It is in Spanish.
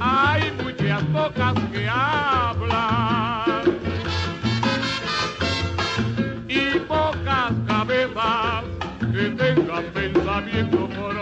Hay muchas bocas que hablan y pocas cabezas que tengan pensamiento por